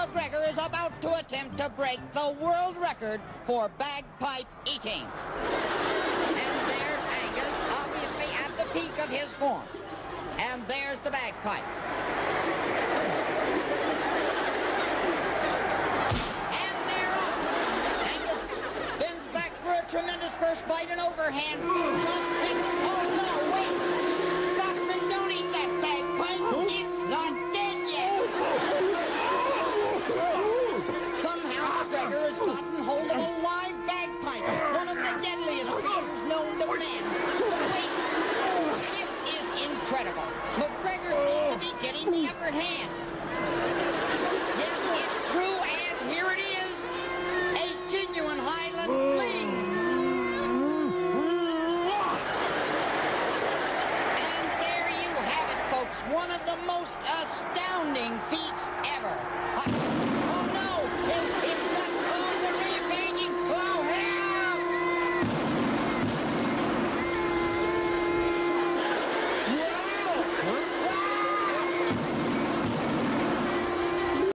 McGregor is about to attempt to break the world record for bagpipe eating. And there's Angus, obviously at the peak of his form. And there's the bagpipe. And they're off. Angus bends back for a tremendous first bite and overhand. Scotsman, oh no, McGregor has gotten hold of a live bagpipe, one of the deadliest creatures known to man. Wait, this is incredible. McGregor seems to be getting the upper hand. Yes, it's true, and here it is, a genuine Highland fling. And there you have it, folks, one of the most astounding